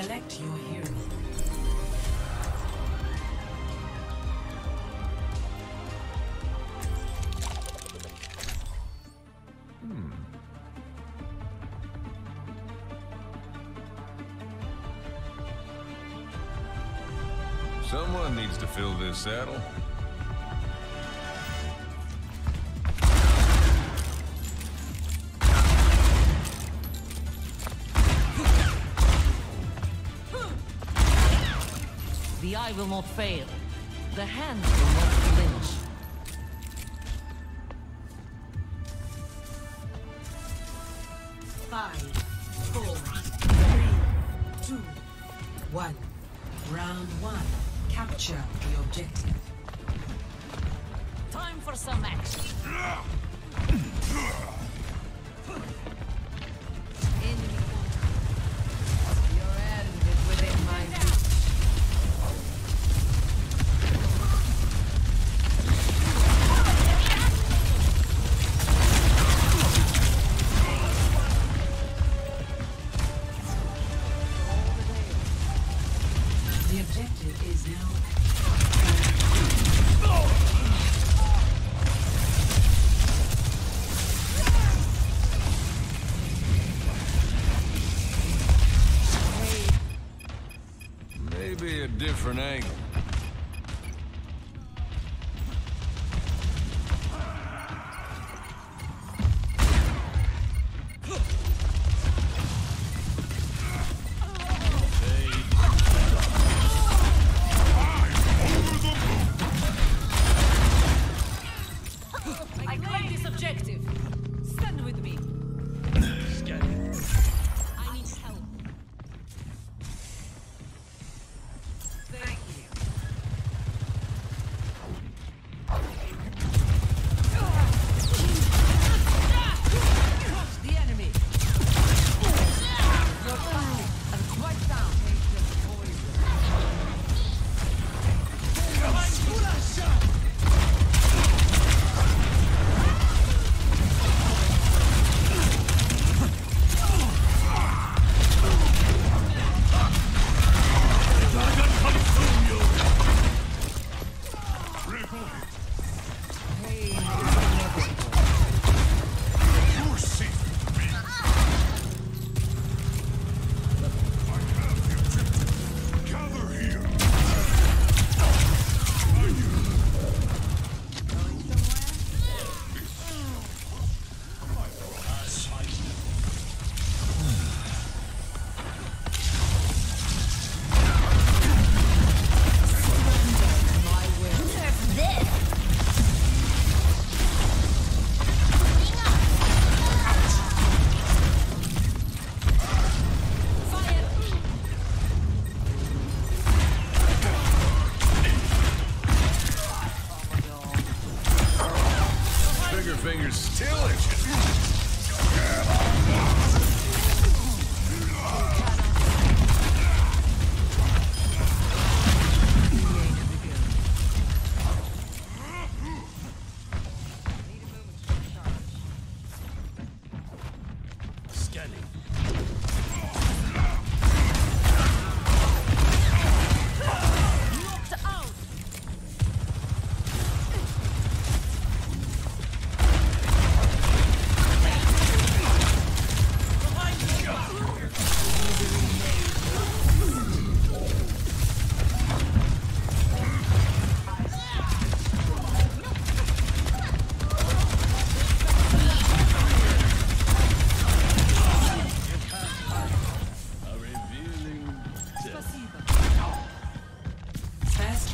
Select your hero. Hmm. Someone needs to fill this saddle. Will not fail. The hands will not flinch. Five, four, three, two, one. Round one. Capture the objective. Time for some action.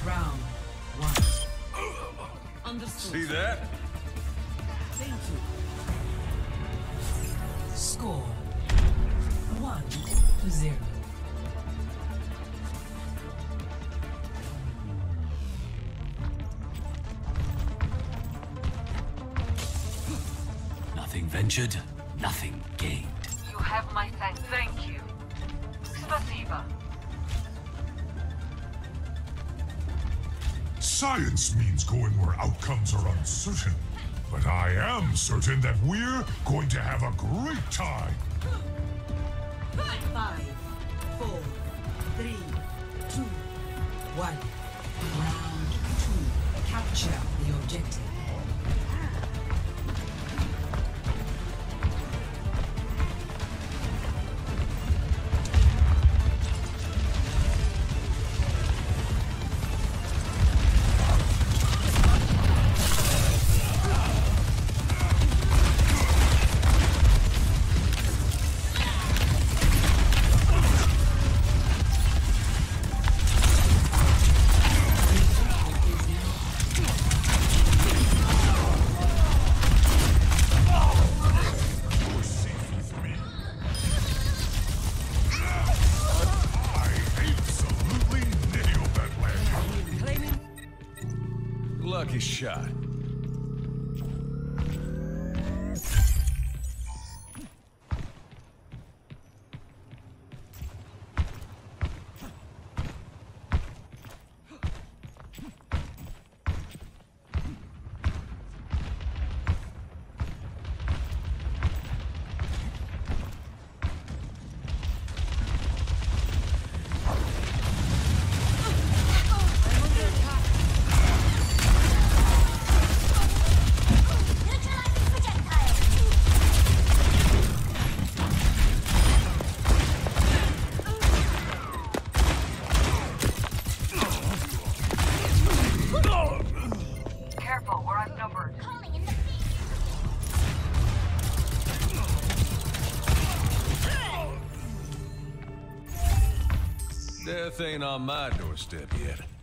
Round. One. Understood. See that? Thank you. Score. One to zero. Nothing ventured, nothing gained. You have my thanks. Thank you. Spasiba. Science means going where outcomes are uncertain. But I am certain that we're going to have a great time. Five, four, Three, two, one. Round two. Capture the objective. Lucky shot. Ain't on my doorstep yet.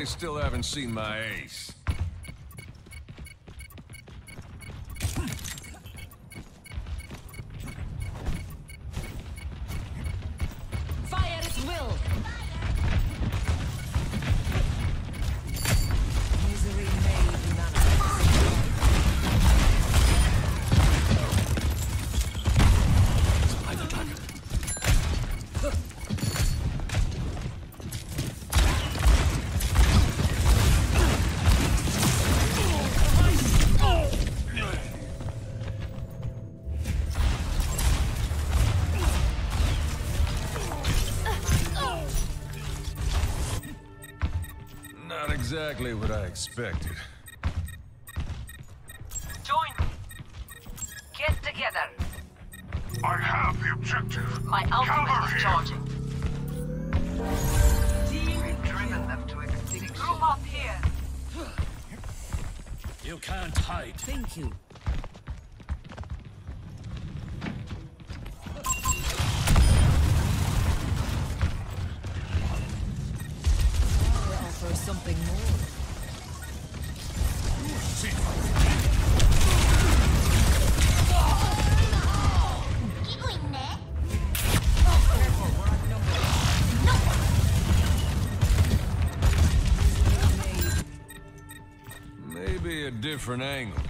They still haven't seen my ace. Exactly what I expected. Join me. Get together. I have the objective. My ultimate is here. charging. We've driven them to extinction. Group up here. You can't hide. Thank you. Different angle.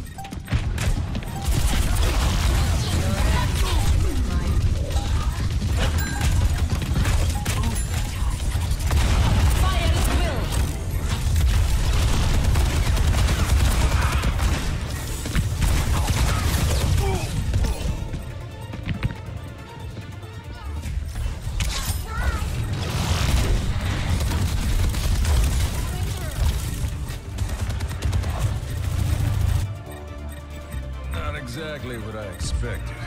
what